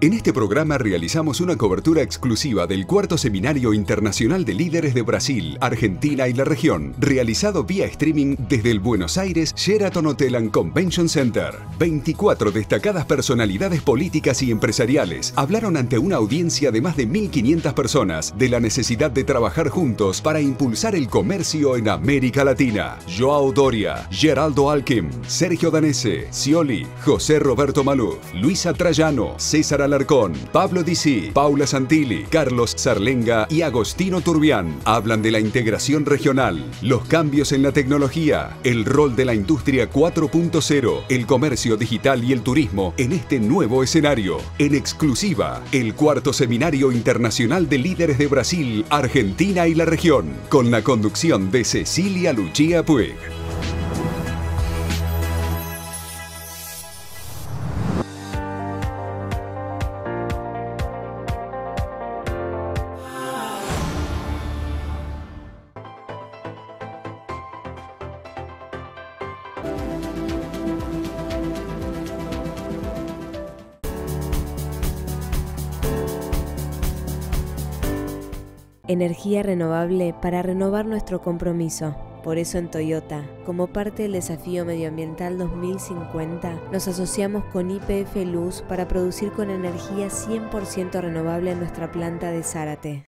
En este programa realizamos una cobertura exclusiva del cuarto Seminario Internacional de Líderes de Brasil, Argentina y la región, realizado vía streaming desde el Buenos Aires Sheraton Hotel and Convention Center. 24 destacadas personalidades políticas y empresariales hablaron ante una audiencia de más de 1.500 personas de la necesidad de trabajar juntos para impulsar el comercio en América Latina. Joao Doria, Geraldo Alquim, Sergio Danese, Scioli, José Roberto Maluf, Luisa Trayano, César Alarcón, Pablo Disi, Paula Santilli, Carlos Sarlenga y Agostino Turbián hablan de la integración regional, los cambios en la tecnología, el rol de la industria 4.0, el comercio digital y el turismo en este nuevo escenario. En exclusiva, el cuarto Seminario Internacional de Líderes de Brasil, Argentina y la región, con la conducción de Cecilia Lucia Puig. Energía renovable para renovar nuestro compromiso. Por eso en Toyota, como parte del desafío medioambiental 2050, nos asociamos con IPF Luz para producir con energía 100% renovable en nuestra planta de Zárate.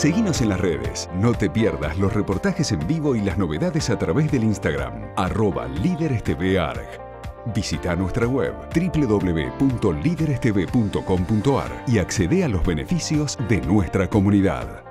Seguinos en las redes, no te pierdas los reportajes en vivo y las novedades a través del Instagram, arroba líderestvarg. Visita nuestra web www.liderestv.com.ar y accede a los beneficios de nuestra comunidad.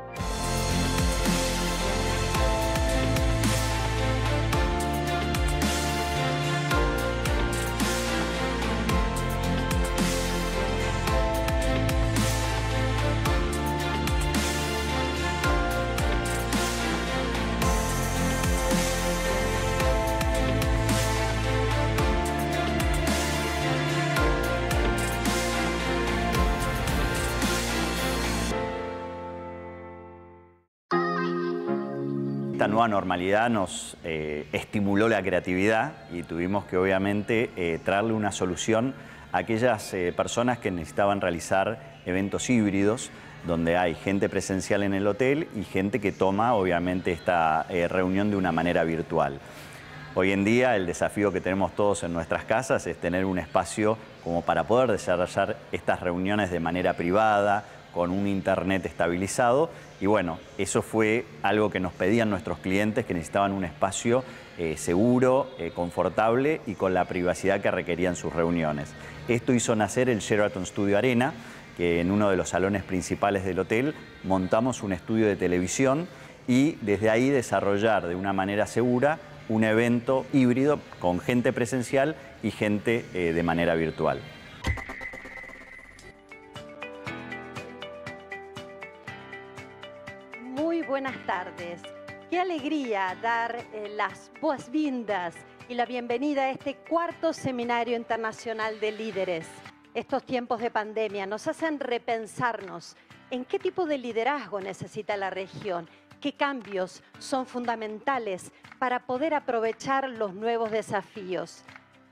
Esta nueva normalidad nos eh, estimuló la creatividad y tuvimos que obviamente eh, traerle una solución a aquellas eh, personas que necesitaban realizar eventos híbridos donde hay gente presencial en el hotel y gente que toma obviamente esta reunión de una manera virtual. Hoy en día el desafío que tenemos todos en nuestras casas es tener un espacio como para poder desarrollar estas reuniones de manera privada, con un internet estabilizado y bueno, eso fue algo que nos pedían nuestros clientes que necesitaban un espacio eh, seguro, eh, confortable y con la privacidad que requerían sus reuniones. Esto hizo nacer el Sheraton Studio Arena, que en uno de los salones principales del hotel montamos un estudio de televisión y desde ahí desarrollar de una manera segura un evento híbrido con gente presencial y gente eh, de manera virtual. Buenas tardes. Qué alegría dar eh, las boas-vindas y la bienvenida a este cuarto Seminario Internacional de Líderes. Estos tiempos de pandemia nos hacen repensarnos en qué tipo de liderazgo necesita la región, qué cambios son fundamentales para poder aprovechar los nuevos desafíos.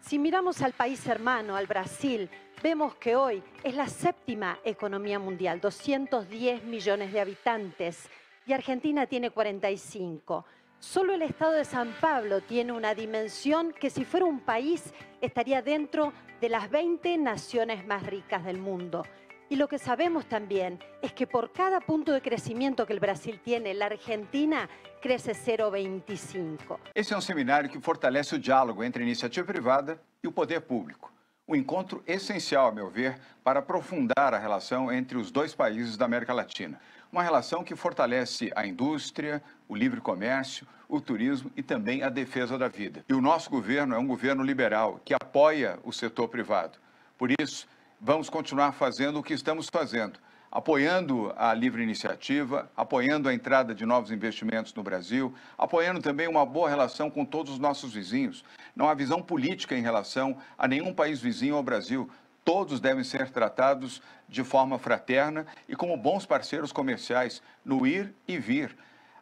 Si miramos al país hermano, al Brasil, vemos que hoy es la séptima economía mundial, 210 millones de habitantes y Argentina tiene 45. Solo el estado de San Pablo tiene una dimensión que si fuera un país estaría dentro de las 20 naciones más ricas del mundo. Y lo que sabemos también es que por cada punto de crecimiento que el Brasil tiene, la Argentina crece 0,25. Esse é um seminário que fortalece o diálogo entre iniciativa privada e o poder público. Um encontro essencial, a meu ver, para aprofundar a relação entre os dois países da América Latina. Uma relação que fortalece a indústria, o livre comércio, o turismo e também a defesa da vida. E o nosso governo é um governo liberal que apoia o setor privado. Por isso, vamos continuar fazendo o que estamos fazendo, apoiando a livre iniciativa, apoiando a entrada de novos investimentos no Brasil, apoiando também uma boa relação com todos os nossos vizinhos. Não há visão política em relação a nenhum país vizinho ao Brasil. Todos devem ser tratados de forma fraterna e como bons parceiros comerciais no ir e vir.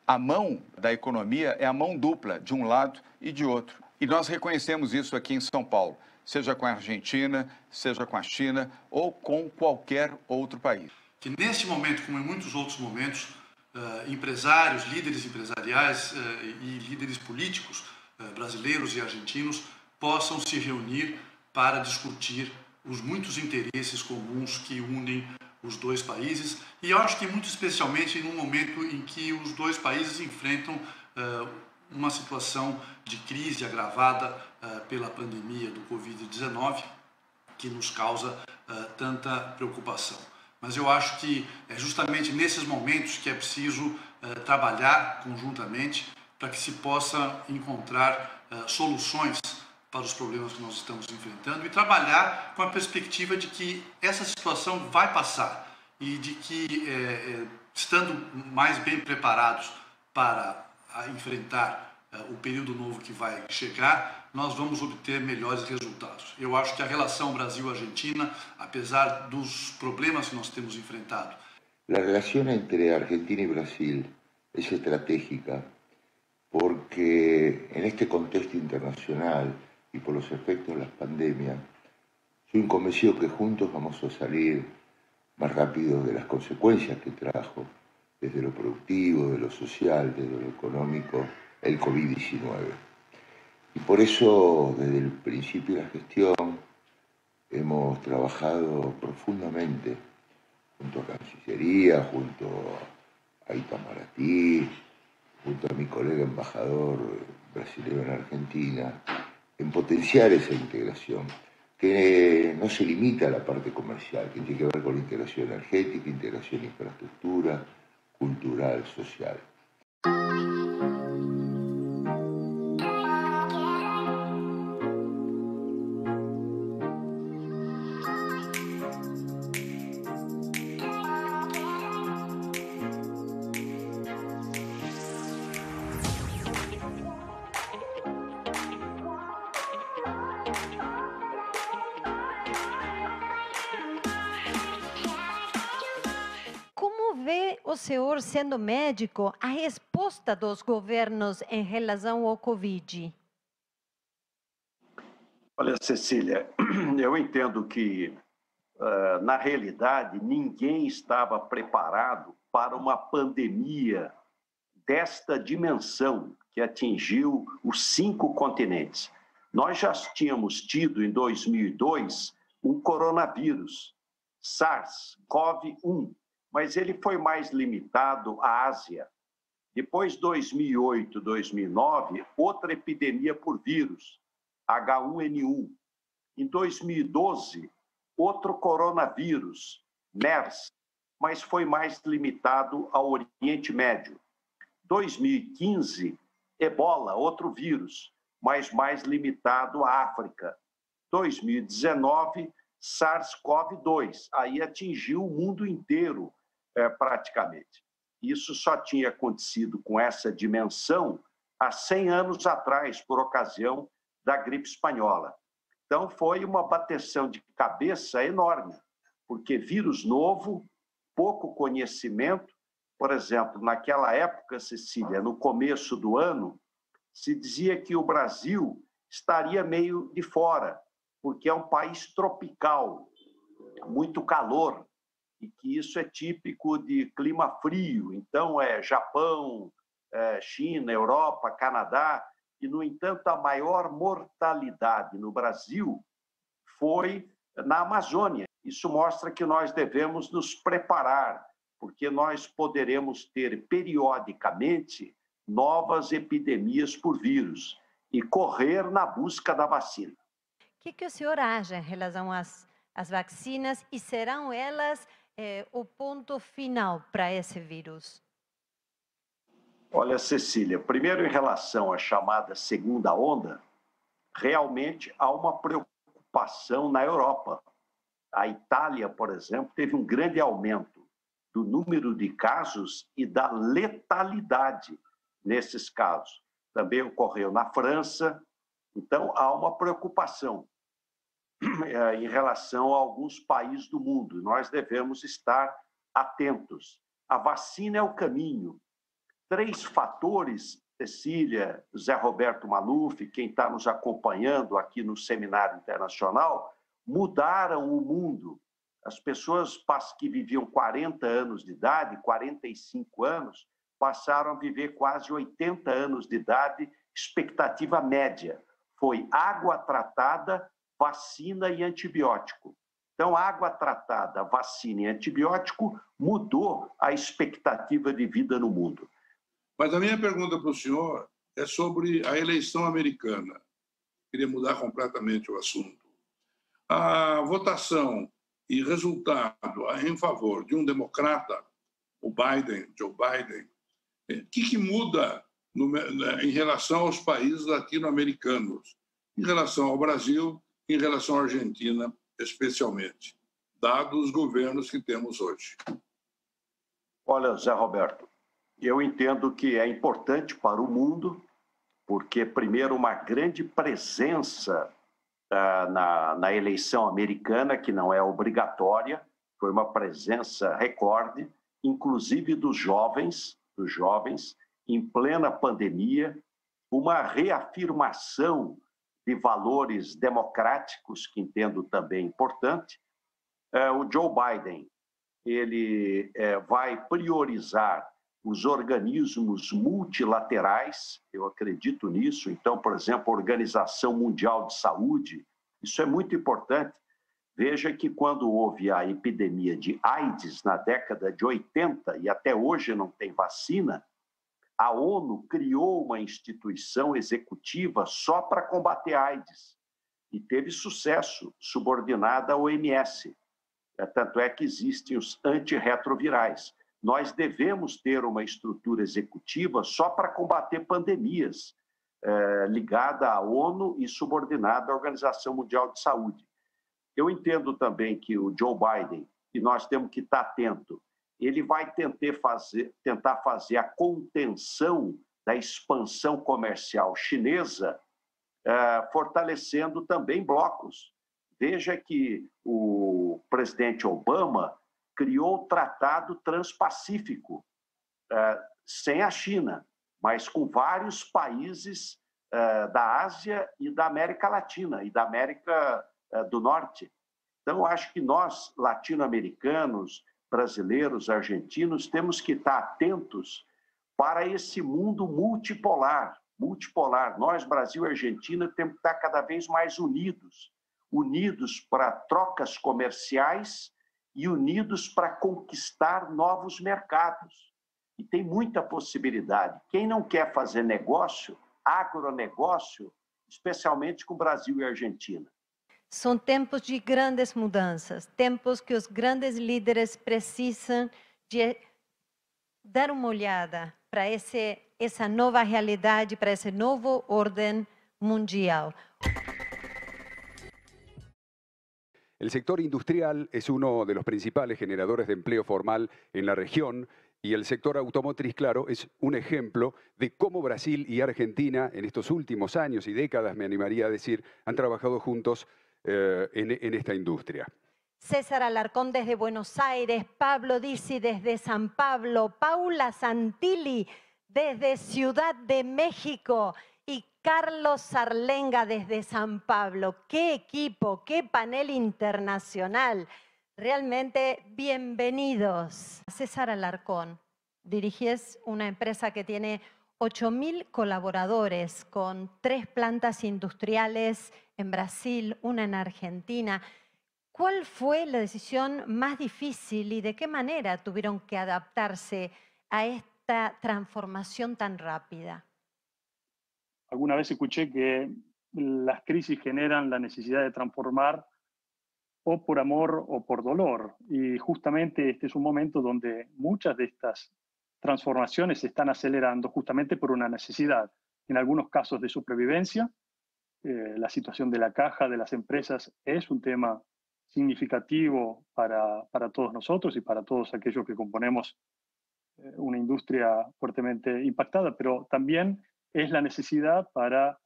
A mão da economia é a mão dupla, de um lado e de outro. E nós reconhecemos isso aqui em São Paulo, seja com a Argentina, seja com a China ou com qualquer outro país que neste momento, como em muitos outros momentos, uh, empresários, líderes empresariais uh, e líderes políticos uh, brasileiros e argentinos possam se reunir para discutir os muitos interesses comuns que unem os dois países e eu acho que muito especialmente em um momento em que os dois países enfrentam uma situação de crise agravada pela pandemia do Covid-19 que nos causa tanta preocupação. Mas eu acho que é justamente nesses momentos que é preciso uh, trabalhar conjuntamente para que se possa encontrar uh, soluções para os problemas que nós estamos enfrentando e trabalhar com a perspectiva de que essa situação vai passar e de que, é, estando mais bem preparados para enfrentar o período novo que vai chegar, nós vamos obter melhores resultados. Eu acho que a relação Brasil-Argentina, apesar dos problemas que nós temos enfrentado, La relación entre Argentina y Brasil es estratégica porque en este contexto internacional y por los efectos de la pandemia, soy convencido que juntos vamos a salir más rápido de las consecuencias que trajo, desde lo productivo, de lo social, desde lo económico, el COVID-19. Y por eso, desde el principio de la gestión, hemos trabajado profundamente junto a Cancillería, junto a Itamaraty, junto a mi colega embajador brasileño en Argentina, en potenciar esa integración, que no se limita a la parte comercial, que tiene que ver con la integración energética, integración infraestructura, cultural, social. Senhor, sendo médico, a resposta dos governos em relação ao Covid? Olha, Cecília, eu entendo que, uh, na realidade, ninguém estava preparado para uma pandemia desta dimensão que atingiu os cinco continentes. Nós já tínhamos tido, em 2002, um coronavírus, SARS-CoV-1, mas ele foi mais limitado à Ásia. Depois, 2008, 2009, outra epidemia por vírus, H1N1. Em 2012, outro coronavírus, MERS, mas foi mais limitado ao Oriente Médio. 2015, Ebola, outro vírus, mas mais limitado à África. 2019, SARS-CoV-2, aí atingiu o mundo inteiro, é, praticamente. Isso só tinha acontecido com essa dimensão há 100 anos atrás, por ocasião da gripe espanhola. Então, foi uma bateção de cabeça enorme, porque vírus novo, pouco conhecimento. Por exemplo, naquela época, Cecília, no começo do ano, se dizia que o Brasil estaria meio de fora, porque é um país tropical, muito calor, e que isso é típico de clima frio. Então, é Japão, é China, Europa, Canadá, e, no entanto, a maior mortalidade no Brasil foi na Amazônia. Isso mostra que nós devemos nos preparar, porque nós poderemos ter periodicamente novas epidemias por vírus e correr na busca da vacina. O que, que o senhor acha em relação às, às vacinas e serão elas é, o ponto final para esse vírus? Olha, Cecília, primeiro em relação à chamada segunda onda, realmente há uma preocupação na Europa. A Itália, por exemplo, teve um grande aumento do número de casos e da letalidade nesses casos. Também ocorreu na França, então há uma preocupação em relação a alguns países do mundo. Nós devemos estar atentos. A vacina é o caminho. Três fatores, Cecília, Zé Roberto Maluf, quem está nos acompanhando aqui no Seminário Internacional, mudaram o mundo. As pessoas que viviam 40 anos de idade, 45 anos, passaram a viver quase 80 anos de idade, expectativa média. Foi água tratada, vacina e antibiótico. Então, água tratada, vacina e antibiótico mudou a expectativa de vida no mundo. Mas a minha pergunta para o senhor é sobre a eleição americana. Queria mudar completamente o assunto. A votação e resultado em favor de um democrata, o Biden, Joe Biden, o eh, que, que muda no, em relação aos países latino-americanos, em relação ao Brasil, em relação à Argentina, especialmente, dados os governos que temos hoje? Olha, Zé Roberto, eu entendo que é importante para o mundo, porque, primeiro, uma grande presença uh, na, na eleição americana, que não é obrigatória, foi uma presença recorde, inclusive dos jovens, dos jovens, em plena pandemia, uma reafirmação de valores democráticos, que entendo também importante. É, o Joe Biden ele é, vai priorizar os organismos multilaterais, eu acredito nisso. Então, por exemplo, a Organização Mundial de Saúde, isso é muito importante. Veja que quando houve a epidemia de AIDS na década de 80 e até hoje não tem vacina, a ONU criou uma instituição executiva só para combater AIDS e teve sucesso, subordinada à OMS. É, tanto é que existem os antirretrovirais. Nós devemos ter uma estrutura executiva só para combater pandemias, é, ligada à ONU e subordinada à Organização Mundial de Saúde. Eu entendo também que o Joe Biden, e nós temos que estar atento, ele vai tentar fazer, tentar fazer a contenção da expansão comercial chinesa, eh, fortalecendo também blocos. Veja que o presidente Obama criou o Tratado Transpacífico, eh, sem a China, mas com vários países eh, da Ásia e da América Latina e da América do Norte. Então, acho que nós, latino-americanos, brasileiros, argentinos, temos que estar atentos para esse mundo multipolar. Multipolar. Nós, Brasil e Argentina, temos que estar cada vez mais unidos unidos para trocas comerciais e unidos para conquistar novos mercados. E tem muita possibilidade. Quem não quer fazer negócio, agronegócio, especialmente com Brasil e Argentina? São tempos de grandes mudanças, tempos que os grandes líderes precisam de dar uma olhada para essa nova realidade, para esse novo ordem mundial. El sector industrial es uno de los principales generadores de empleo formal en la región y el sector automotriz, claro, es un ejemplo de cómo Brasil y Argentina en estos últimos años y décadas, me animaría a decir, han trabajado juntos eh, en, esta industria. César Alarcón desde Buenos Aires, Pablo Dizzi desde San Pablo, Paula Santilli desde Ciudad de México y Carlos Arlenga desde San Pablo. ¡Qué equipo, qué panel internacional! Realmente bienvenidos. César Alarcón, dirigís una empresa que tiene 8.000 colaboradores con tres plantas industriales en Brasil, una en Argentina. ¿Cuál fue la decisión más difícil y de qué manera tuvieron que adaptarse a esta transformación tan rápida? Alguna vez escuché que las crisis generan la necesidad de transformar o por amor o por dolor. Y justamente este es un momento donde muchas de estas transformaciones se están acelerando justamente por una necesidad, en algunos casos de supervivencia. Eh, la situación de la caja de las empresas es un tema significativo para, para, todos nosotros y para todos aquellos que componemos eh, una industria fuertemente impactada, pero también es la necesidad para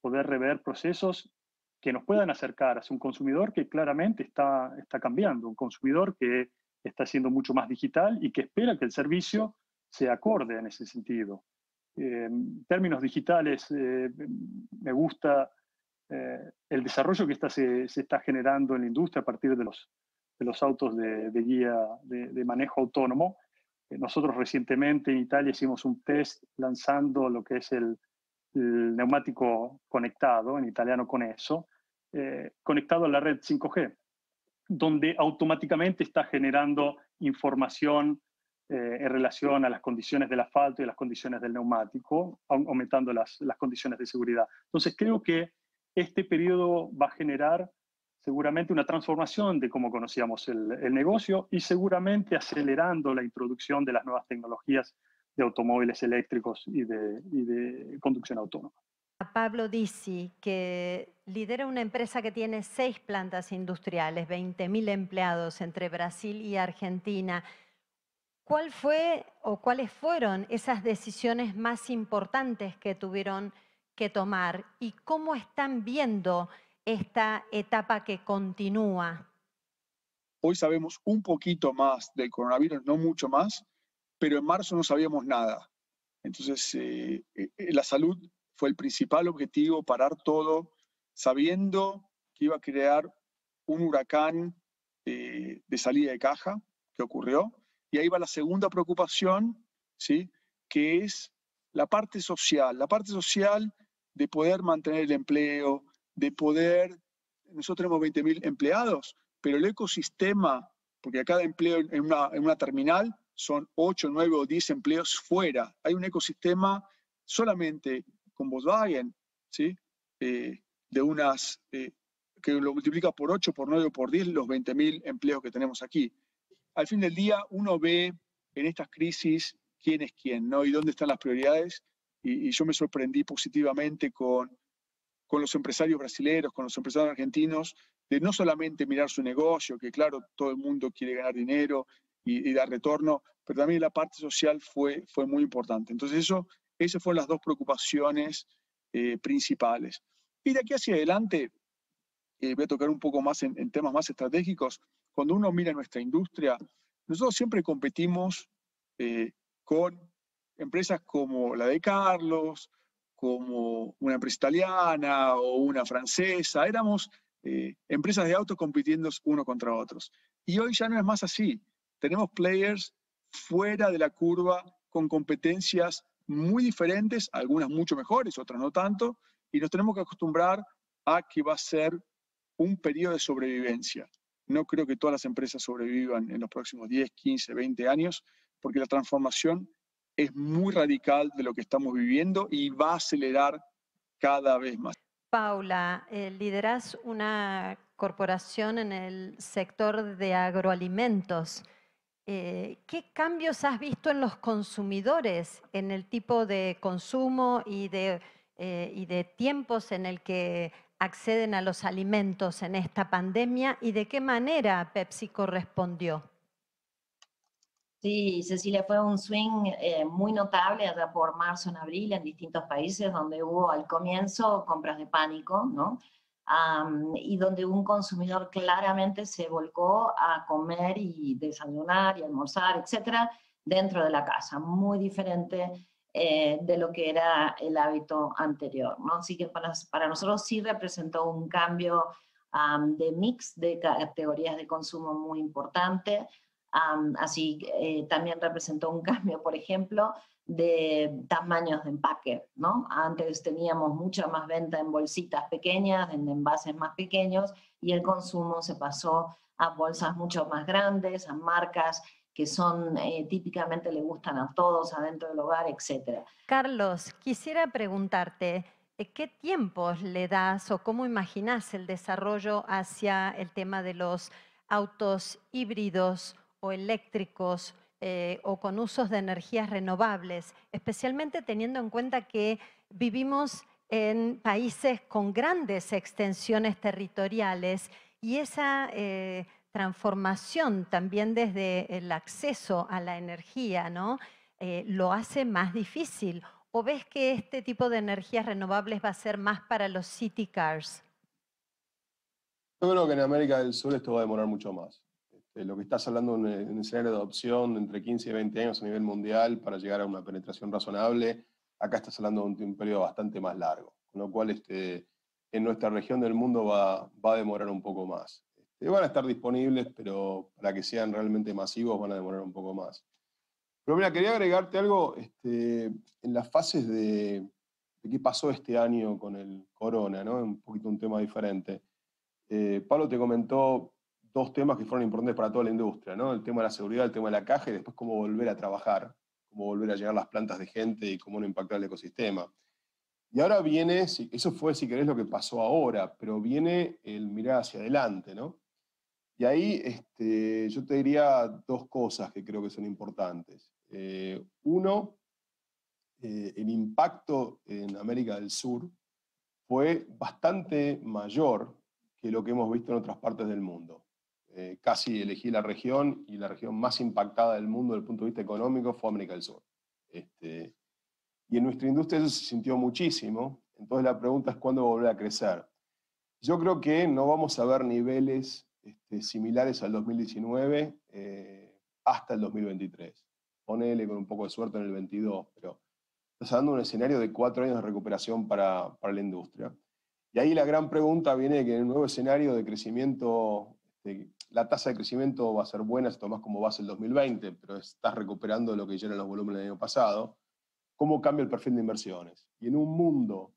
poder rever procesos que nos puedan acercar hacia un consumidor que claramente está, está cambiando, un consumidor que está siendo mucho más digital y que espera que el servicio se acorde en ese sentido. en términos digitales, eh, me gusta eh, el desarrollo que está, se, está generando en la industria a partir de los, de los autos de, guía de, manejo autónomo. Eh, nosotros recientemente en Italia hicimos un test lanzando lo que es el, neumático conectado, en italiano con eso, eh, conectado a la red 5G, donde automáticamente está generando información en relación a las condiciones del asfalto y las condiciones del neumático, aumentando las, las condiciones de seguridad. Entonces creo que este periodo va a generar seguramente una transformación de cómo conocíamos el, negocio y seguramente acelerando la introducción de las nuevas tecnologías de automóviles eléctricos y de, y de conducción autónoma. Pablo Dizzi, que lidera una empresa que tiene seis plantas industriales, 20.000 empleados entre Brasil y Argentina. ¿Cuál fue o cuáles fueron esas decisiones más importantes que tuvieron que tomar y cómo están viendo esta etapa que continúa. Hoy sabemos un poquito más del coronavirus, no mucho más, pero en marzo no sabíamos nada. Entonces, eh, eh, la salud fue el principal objetivo, parar todo, sabiendo que iba a crear un huracán eh, de salida de caja, que ocurrió. Y ahí va la segunda preocupación, ¿sí? que es la parte social. La parte social de poder mantener el empleo, de poder, nosotros tenemos 20.000 empleados, pero el ecosistema, porque a cada empleo en una, en una terminal son 8, 9 o 10 empleos fuera. Hay un ecosistema solamente con Volkswagen, ¿sí? Eh, de unas, eh, que lo multiplica por 8, por 9 o por 10 los 20.000 empleos que tenemos aquí. Al fin del día uno ve en estas crisis quién es quién, ¿no? Y dónde están las prioridades y, yo me sorprendí positivamente con, con los empresarios brasileños, con los empresarios argentinos, de no solamente mirar su negocio, que claro, todo el mundo quiere ganar dinero y, dar retorno, pero también la parte social fue, fue muy importante. Entonces eso, esas fueron las dos preocupaciones eh, principales. Y de aquí hacia adelante, eh, voy a tocar un poco más en, en, temas más estratégicos. Cuando uno mira nuestra industria, nosotros siempre competimos eh, con empresas como la de Carlos, como una empresa italiana o una francesa, éramos eh, empresas de autos compitiendo uno contra otros. Y hoy ya no es más así. Tenemos players fuera de la curva con competencias muy diferentes, algunas mucho mejores, otras no tanto, y nos tenemos que acostumbrar a que va a ser un periodo de sobrevivencia. No creo que todas las empresas sobrevivan en los próximos 10, 15, 20 años, porque la transformación es muy radical de lo que estamos viviendo y va a acelerar cada vez más. Paula, eh, lideras una corporación en el sector de agroalimentos. Eh, ¿Qué cambios has visto en los consumidores, en el tipo de consumo y de, eh, y de tiempos en el que acceden a los alimentos en esta pandemia y de qué manera Pepsi correspondió? Sí, Cecilia, fue un swing eh, muy notable allá por marzo, en abril, en distintos países donde hubo al comienzo compras de pánico, ¿no? y donde un consumidor claramente se volcó a comer y desayunar y almorzar, etcétera, dentro de la casa, muy diferente eh, de lo que era el hábito anterior, ¿no? Así que para, nosotros sí representó un cambio de mix de categorías de consumo muy importante así eh, también representó un cambio, por ejemplo, de tamaños de empaque, ¿no? Antes teníamos mucha más venta en bolsitas pequeñas, en envases más pequeños, y el consumo se pasó a bolsas mucho más grandes, a marcas que son eh, típicamente le gustan a todos adentro del hogar, etc. Carlos, quisiera preguntarte, eh, ¿qué tiempos le das o cómo imaginas el desarrollo hacia el tema de los autos híbridos o eléctricos eh, o con usos de energías renovables, especialmente teniendo en cuenta que vivimos en países con grandes extensiones territoriales Y esa transformación también desde el acceso a la energía, ¿no? Eh, lo hace más difícil. ¿O ves que este tipo de energías renovables va a ser más para los city cars? Yo creo que en América del Sur esto va a demorar mucho más. Este, lo que estás hablando en un escenario de adopción entre 15 y 20 años a nivel mundial para llegar a una penetración razonable, acá estás hablando de un, periodo bastante más largo, con lo cual este, en nuestra región del mundo va, va a demorar un poco más. Este, van a estar disponibles, pero para que sean realmente masivos van a demorar un poco más. Pero mira, quería agregarte algo este, en las fases de, qué pasó este año con el corona, ¿no? Un poquito un tema diferente. Eh, Pablo te comentó dos temas que fueron importantes para toda la industria, ¿no? El tema de la seguridad, el tema de la caja y después cómo volver a trabajar, cómo volver a llegar las plantas de gente y cómo no impactar el ecosistema. Y ahora viene, eso fue, si querés, lo que pasó ahora, pero viene el mirar hacia adelante, ¿no? Y ahí este, yo te diría dos cosas que creo que son importantes. Eh, uno, eh, el impacto en América del Sur fue bastante mayor que lo que hemos visto en otras partes del mundo. Eh, casi elegí la región y la región más impactada del mundo desde el punto de vista económico fue América del Sur. Este, y en nuestra industria eso se sintió muchísimo, entonces la pregunta es cuándo volver a crecer. Yo creo que no vamos a ver niveles este, similares al 2019 eh, hasta el 2023. Ponele con un poco de suerte en el 22, pero estás dando un escenario de cuatro años de recuperación para, para la industria. Y ahí la gran pregunta viene de que en el nuevo escenario de crecimiento, este, la tasa de crecimiento va a ser buena si tomas como base el 2020, pero estás recuperando lo que ya eran los volúmenes del año pasado. ¿Cómo cambia el perfil de inversiones? Y en un mundo,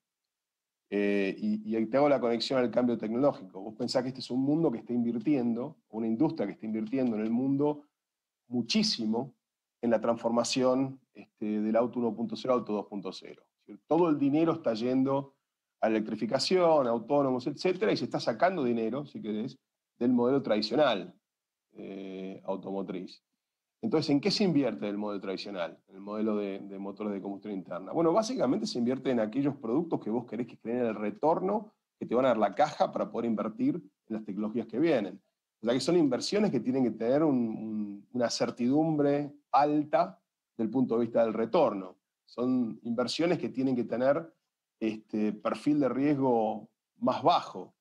eh, y, y te hago la conexión al cambio tecnológico, vos pensás que este es un mundo que está invirtiendo, una industria que está invirtiendo en el mundo muchísimo en la transformación este, del auto 1.0 a auto 2.0. Todo el dinero está yendo a electrificación, autónomos, etcétera, y se está sacando dinero, si querés, del modelo tradicional eh, automotriz. Entonces, ¿en qué se invierte el modelo tradicional, el modelo de, motores de combustión interna? Bueno, básicamente se invierte en aquellos productos que vos querés que generen el retorno que te van a dar la caja para poder invertir en las tecnologías que vienen. O sea que son inversiones que tienen que tener una certidumbre alta del punto de vista del retorno. Son inversiones que tienen que tener este, perfil de riesgo más bajo.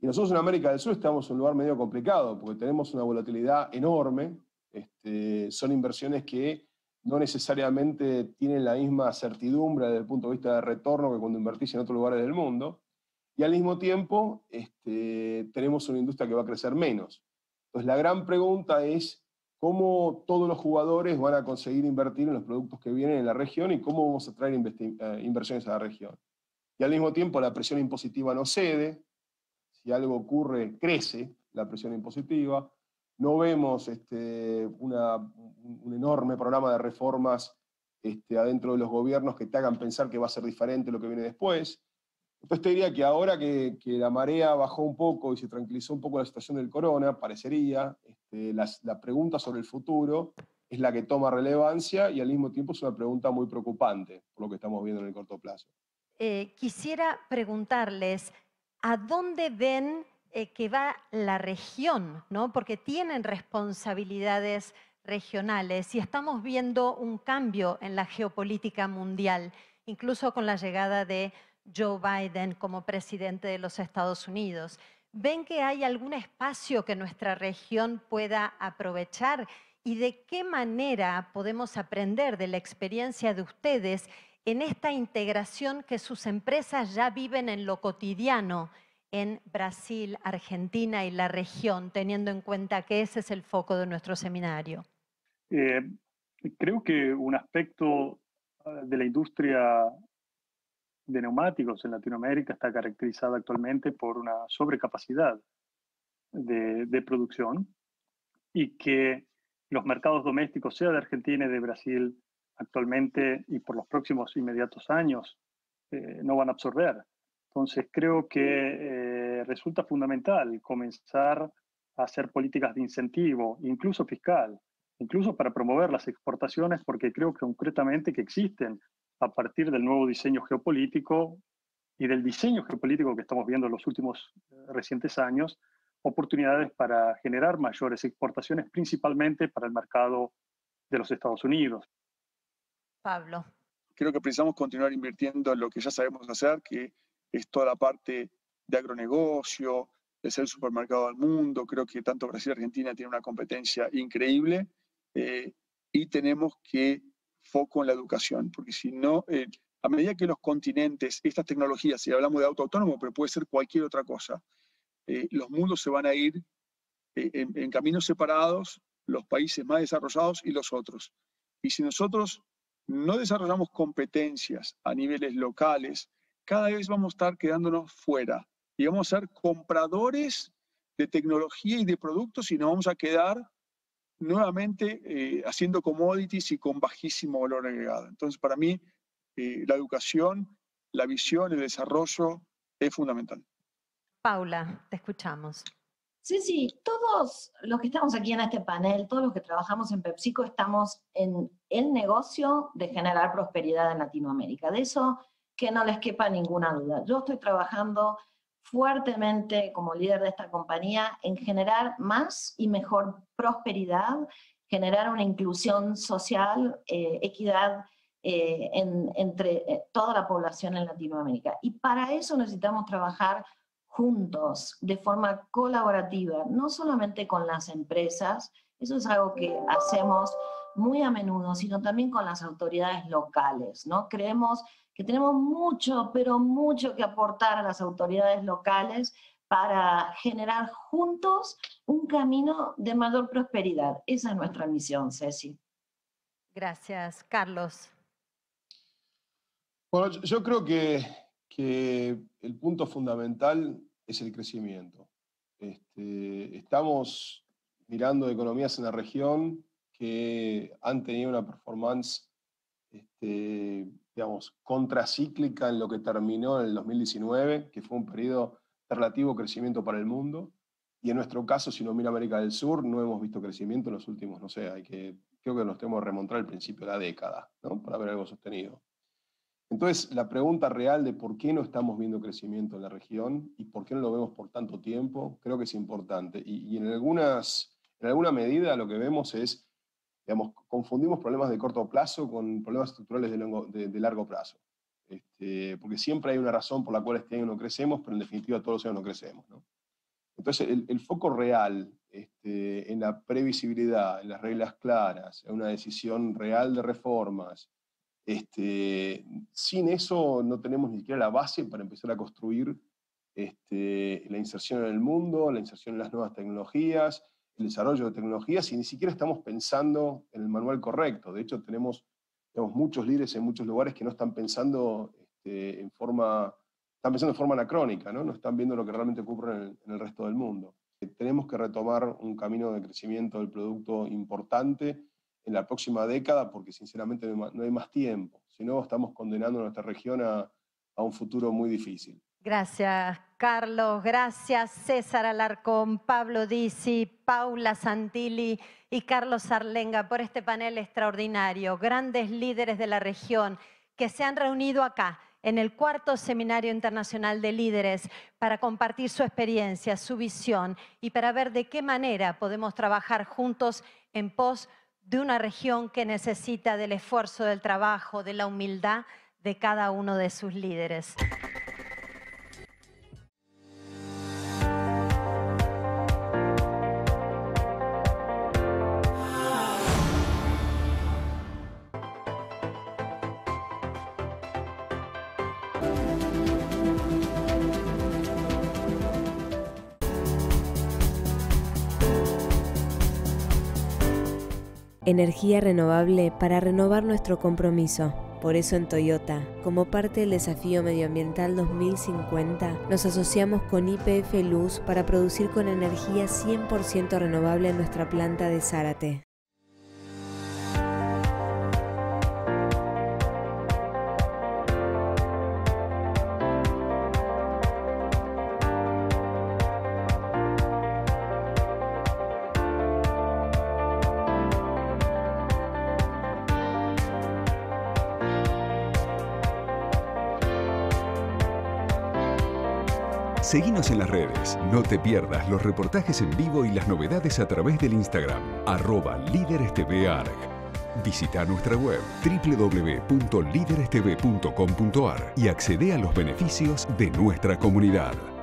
Y nosotros en América del Sur estamos en un lugar medio complicado, porque tenemos una volatilidad enorme, este, son inversiones que no necesariamente tienen la misma certidumbre desde el punto de vista de retorno que cuando invertís en otros lugares del mundo, y al mismo tiempo este, tenemos una industria que va a crecer menos. Entonces la gran pregunta es cómo todos los jugadores van a conseguir invertir en los productos que vienen en la región y cómo vamos a traer eh, inversiones a la región. Y al mismo tiempo la presión impositiva no cede, si algo ocurre, crece la presión impositiva, no vemos este, un enorme programa de reformas este, adentro de los gobiernos que te hagan pensar que va a ser diferente lo que viene después. Entonces te diría que ahora que, la marea bajó un poco y se tranquilizó un poco la situación del corona, parecería, este, la pregunta sobre el futuro es la que toma relevancia y al mismo tiempo es una pregunta muy preocupante por lo que estamos viendo en el corto plazo. Eh, quisiera preguntarles, ¿a dónde ven eh, que va la región? ¿no? Porque tienen responsabilidades regionales y estamos viendo un cambio en la geopolítica mundial, incluso con la llegada de Joe Biden como presidente de los Estados Unidos. ¿Ven que hay algún espacio que nuestra región pueda aprovechar? ¿Y de qué manera podemos aprender de la experiencia de ustedes en esta integración que sus empresas ya viven en lo cotidiano en Brasil, Argentina y la región, teniendo en cuenta que ese es el foco de nuestro seminario? Eh, creo que un aspecto ah, de la industria de neumáticos en Latinoamérica está caracterizada actualmente por una sobrecapacidad de, de producción y que los mercados domésticos, sea de Argentina y de Brasil, actualmente y por los próximos inmediatos años eh, no van a absorber. Entonces creo que eh, resulta fundamental comenzar a hacer políticas de incentivo, incluso fiscal, incluso para promover las exportaciones, porque creo concretamente que existen a partir del nuevo diseño geopolítico y del diseño geopolítico que estamos viendo en los últimos eh, recientes años, oportunidades para generar mayores exportaciones, principalmente para el mercado de los Estados Unidos. Pablo. Creo que precisamos continuar invirtiendo en lo que ya sabemos hacer, que es toda la parte de agronegocio, ser el supermercado del mundo. Creo que tanto Brasil y Argentina tienen una competencia increíble eh, y tenemos que foco en la educación, porque si no, eh, a medida que los continentes, estas tecnologías, si hablamos de auto autónomo, pero puede ser cualquier otra cosa, eh, los mundos se van a ir en caminos separados, los países más desarrollados y los otros. Y si nosotros no desarrollamos competencias a niveles locales, cada vez vamos a estar quedándonos fuera y vamos a ser compradores de tecnología y de productos y nos vamos a quedar nuevamente eh, haciendo commodities y con bajísimo valor agregado. Entonces, para mí, eh, la educación, la visión, el desarrollo es fundamental. Paula, te escuchamos. Sí, sí, todos los que estamos aquí en este panel, todos los que trabajamos en PepsiCo, estamos en el negocio de generar prosperidad en Latinoamérica. De eso que no les quepa ninguna duda. Yo estoy trabajando fuertemente como líder de esta compañía en generar más y mejor prosperidad, generar una inclusión social, eh, equidad eh, entre eh, toda la población en Latinoamérica. Y para eso necesitamos trabajar juntos, de forma colaborativa, no solamente con las empresas, eso es algo que hacemos muy a menudo, sino también con las autoridades locales, ¿no? Creemos que tenemos mucho, pero mucho que aportar a las autoridades locales para generar juntos un camino de mayor prosperidad. Esa es nuestra misión, Ceci. Gracias. Carlos. Bueno, yo creo que, que el punto fundamental es el crecimiento. Este, estamos mirando economías en la región que han tenido una performance, este, digamos, contracíclica en lo que terminó en el 2019, que fue un periodo de relativo crecimiento para el mundo. Y en nuestro caso, si no mira América del Sur, no hemos visto crecimiento en los últimos, no sé, hay que, creo que nos tenemos que remontar al principio de la década, ¿no? Para ver algo sostenido. Entonces, la pregunta real de por qué no estamos viendo crecimiento en la región y por qué no lo vemos por tanto tiempo, creo que es importante. Y, en, algunas, en alguna medida lo que vemos es, digamos, confundimos problemas de corto plazo con problemas estructurales de, largo plazo. Este, porque siempre hay una razón por la cual este año no crecemos, pero en definitiva todos los años no crecemos. Entonces, el, foco real este, en la previsibilidad, en las reglas claras, en una decisión real de reformas, este, sin eso no tenemos ni siquiera la base para empezar a construir este, la inserción en el mundo, la inserción en las nuevas tecnologías, el desarrollo de tecnologías, y ni siquiera estamos pensando en el manual correcto. De hecho, tenemos, muchos líderes en muchos lugares que no están pensando este, en forma, están pensando en forma anacrónica, ¿no? no están viendo lo que realmente ocurre en el, en el resto del mundo. Tenemos que retomar un camino de crecimiento del producto importante, en la próxima década, porque sinceramente no hay más tiempo. Si no, estamos condenando a nuestra región a, un futuro muy difícil. Gracias, Carlos. Gracias, César Alarcón, Pablo Disi, Paula Santilli y Carlos Arlenga por este panel extraordinario. Grandes líderes de la región que se han reunido acá en el cuarto Seminario Internacional de Líderes para compartir su experiencia, su visión y para ver de qué manera podemos trabajar juntos en pos de una región que necesita del esfuerzo, del trabajo, de la humildad de cada uno de sus líderes. Energía renovable para renovar nuestro compromiso. Por eso en Toyota, como parte del desafío medioambiental 2050, nos asociamos con IPF Luz para producir con energía 100% renovable en nuestra planta de Zárate. Seguinos en las redes. No te pierdas los reportajes en vivo y las novedades a través del Instagram, arroba líderestvarg. Visita nuestra web www.liderestv.com.ar y accede a los beneficios de nuestra comunidad.